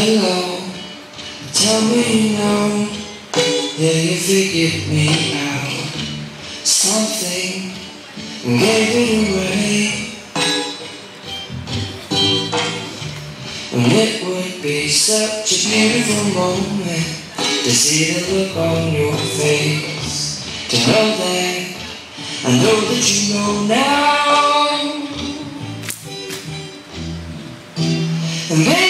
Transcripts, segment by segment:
Hello, tell me now, will you figure me out? Something gave it away. And it would be such a beautiful moment to see the look on your face. To know that, I know that you know now. And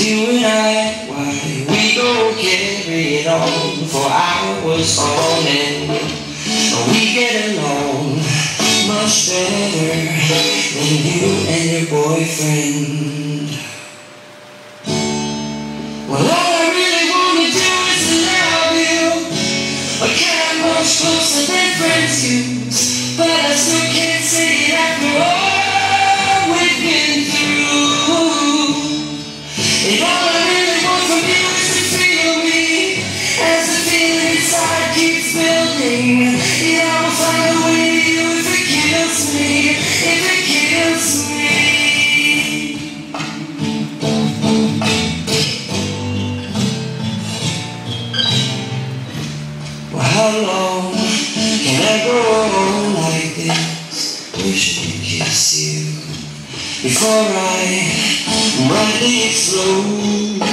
you and I, why we go carry it on for hours on end. We get along much better than you and your boyfriend. Well, building. Yeah, I'll find a way to you if it kills me, if it kills me. Well, how long can I go on like this? Wishing to kiss you before I brightly explode.